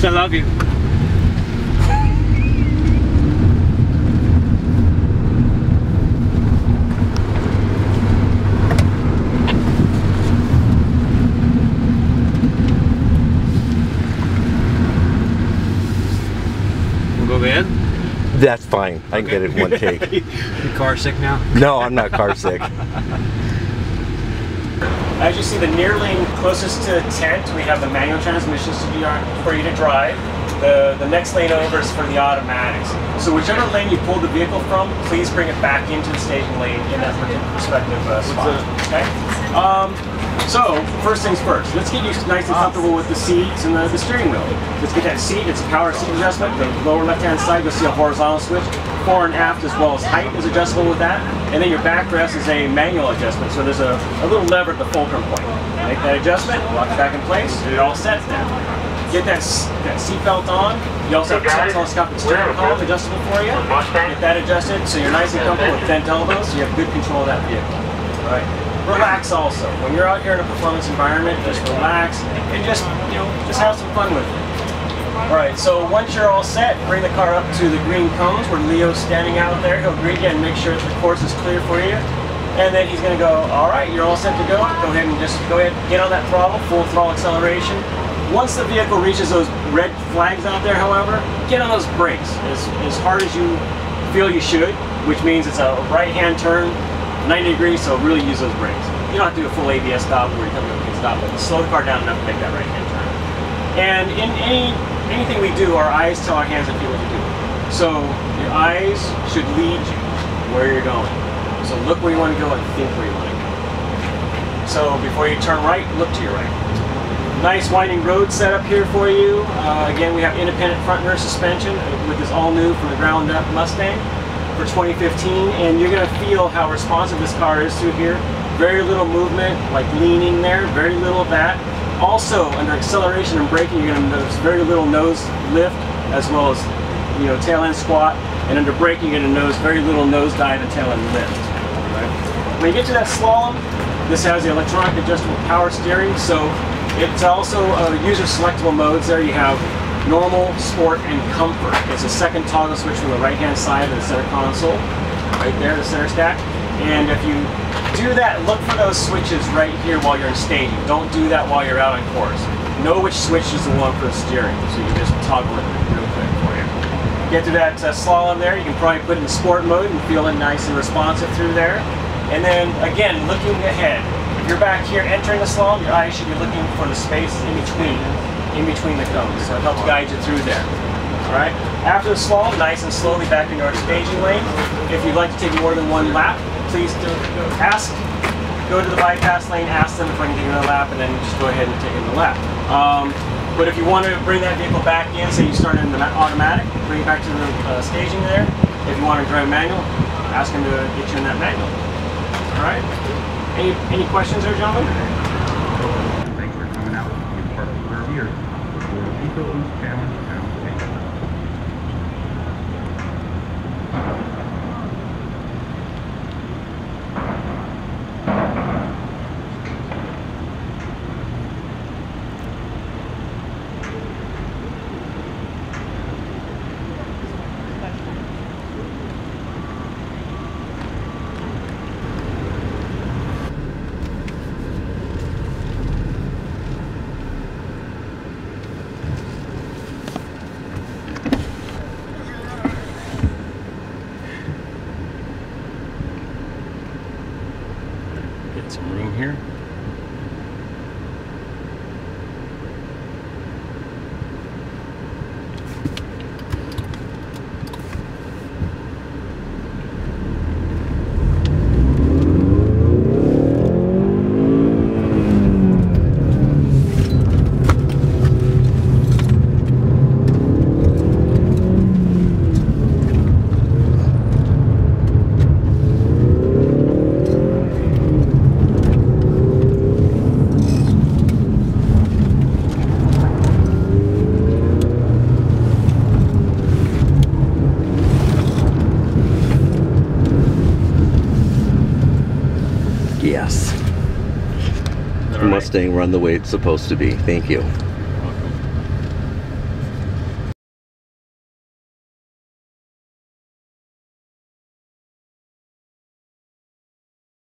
I love you. We'll go in. That's fine. I can get it in one take. You car sick now? No, I'm not car sick. As you see, the near lane closest to tent, we have the manual transmissions to be on, for you to drive. The, the next lane over is for the automatics. So whichever lane you pull the vehicle from, please bring it back into the staging lane in that respective uh, spot. Okay. Um, so first things first, let's get you nice and comfortable with the seats and the, the steering wheel. Let's get that seat. It's a power seat adjustment. The lower left-hand side, you'll see a horizontal switch. Fore and aft as well as height is adjustable with that. And then your backrest is a manual adjustment. So there's a, a little lever at the fulcrum point. Make that adjustment, lock it back in place, and it all sets now. Get that, that seatbelt on. You also have a telescopic steering column adjustable for you. Get that adjusted so you're nice and comfortable with bent elbows so you have good control of that vehicle. All right. Relax also. When you're out here in a performance environment, just relax and just, you know, just have some fun with it. All right, so once you're all set, bring the car up to the green cones where Leo's standing out there. He'll greet you and make sure the course is clear for you. And then he's gonna go, all right, you're all set to go. Go ahead and just go ahead, and get on that throttle, full throttle acceleration. Once the vehicle reaches those red flags out there, however, get on those brakes as, as hard as you feel you should, which means it's a right-hand turn, 90 degrees, so really use those brakes. You don't have to do a full ABS stop where you come to a stop, but slow the car down enough to make that right-hand turn. And in any anything we do, our eyes tell our hands and feet what to do. So your eyes should lead you where you're going. So look where you want to go and think where you want to go. So before you turn right, look to your right. Nice winding road set up here for you. Uh, again, we have independent front rear suspension with this all new from the ground up Mustang for 2015, and you're gonna feel how responsive this car is through here. Very little movement, like leaning there, very little of that. Also, under acceleration and braking, you're gonna notice very little nose lift, as well as you know tail end squat, and under braking, you're gonna notice very little nose dive and tail end lift. Right? When you get to that slalom, this has the electronic adjustable power steering, so it's also uh, user selectable modes there. You have normal, sport, and comfort. It's a second toggle switch from the right-hand side of the center console, right there, the center stack. And if you do that, look for those switches right here while you're in staging. Don't do that while you're out on course. Know which switch is the one for the steering, so you can just toggle it real quick for you. Get to that uh, slalom there, you can probably put it in sport mode and feel it nice and responsive through there. And then again, looking ahead. If you're back here entering the slalom, your eyes should be looking for the space in between, in between the cones. So it helps guide you through there. All right. After the slalom, nice and slowly back into our staging lane. If you'd like to take more than one lap, please do ask. Go to the bypass lane, ask them if I can take another lap, and then just go ahead and take another lap. Um, but if you want to bring that vehicle back in, say you started in the automatic, bring it back to the uh, staging there. If you want to drive manual, ask them to get you in that manual. All right. Any any questions there, gentlemen? Thanks for coming out. You're part of the year. We're Eco Mustang run the way it's supposed to be. Thank you.